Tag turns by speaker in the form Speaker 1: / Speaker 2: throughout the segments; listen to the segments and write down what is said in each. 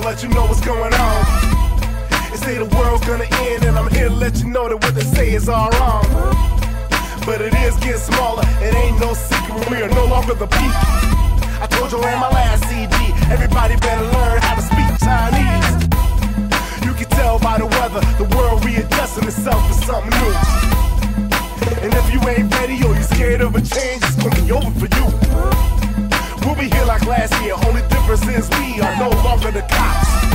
Speaker 1: to let you know what's going on. They say the world's gonna end, and I'm here to let you know that what they say is all wrong. But it is getting smaller, it ain't no secret, we are no longer the peak. I told you in my last CD, everybody better learn how to speak Chinese. You can tell by the weather, the world readjusting itself to something new. And if you ain't ready or you're scared of a change, it's gonna be over for you. We'll be here like last year, only is we are no longer the cops.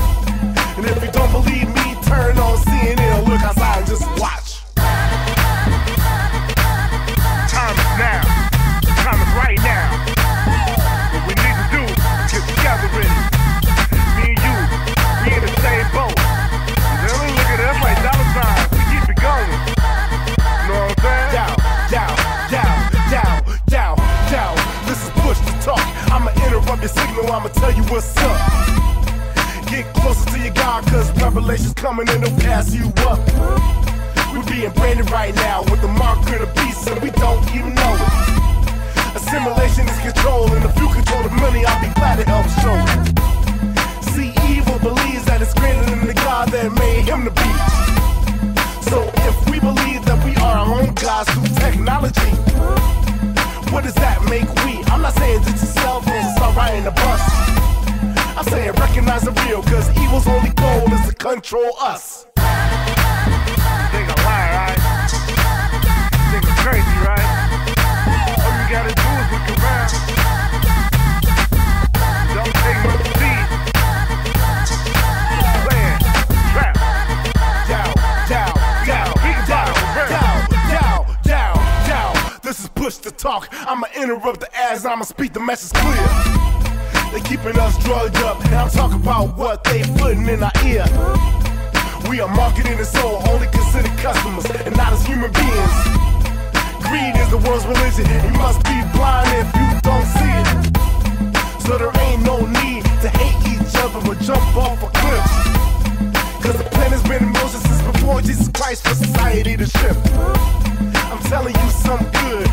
Speaker 1: I'ma tell you what's up. Get closer to your God, cause revelation's coming and it'll pass you up. We're being branded right now with the mark of the beast, and we don't even know it. Assimilation is control, and if you control the money, I'll be glad to help show it. See, evil believes that it's greater than the God that made him to be. So if we believe that we are our own gods through technology, what does that make we? I'm not saying that riding the bus. I'm saying recognize the real, cause evil's only goal is to control us. Think a lie, right? It's crazy, right? All you gotta do is look around. Don't take to see. Land, trap. Down, down, down, down, down, down, down, down. This is push to talk. I'ma interrupt the ads, I'ma speak the message clear. They keeping us drugged up, Now talking about what they putting in our ear. We are marketing and sold, only considered customers, and not as human beings. Greed is the world's religion, you must be blind if you don't see it. So there ain't no need to hate each other or jump off a cliff. Cause the plan has been in motion since before Jesus Christ for society to shift. I'm telling you something good,